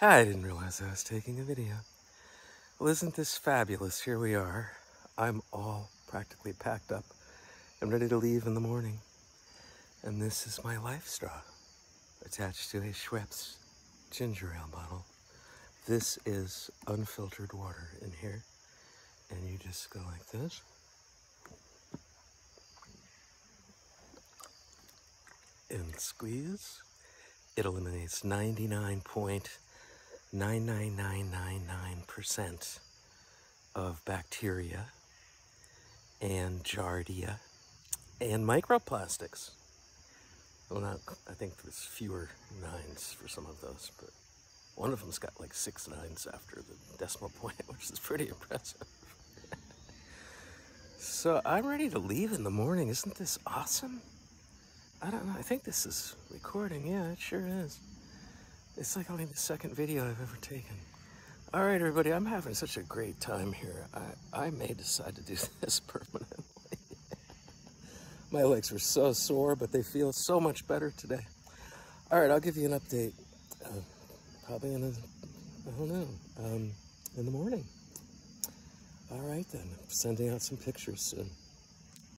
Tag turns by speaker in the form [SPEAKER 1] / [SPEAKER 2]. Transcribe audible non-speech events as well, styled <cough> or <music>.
[SPEAKER 1] I didn't realize I was taking a video. Well, isn't this fabulous? Here we are. I'm all practically packed up and ready to leave in the morning. And this is my Lifestraw attached to a Schweppes ginger ale bottle. This is unfiltered water in here. And you just go like this. And squeeze. It eliminates 99.99999% of bacteria and giardia and microplastics. Well, not, I think there's fewer nines for some of those, but one of them's got like six nines after the decimal point, <laughs> which is pretty impressive. <laughs> so I'm ready to leave in the morning. Isn't this awesome? I don't know. I think this is recording. Yeah, it sure is. It's like only the second video I've ever taken. All right, everybody, I'm having such a great time here. I, I may decide to do <laughs> this permanently. My legs were so sore, but they feel so much better today. All right, I'll give you an update. Uh, probably in a, I don't know, um, in the morning. All right then, sending out some pictures soon.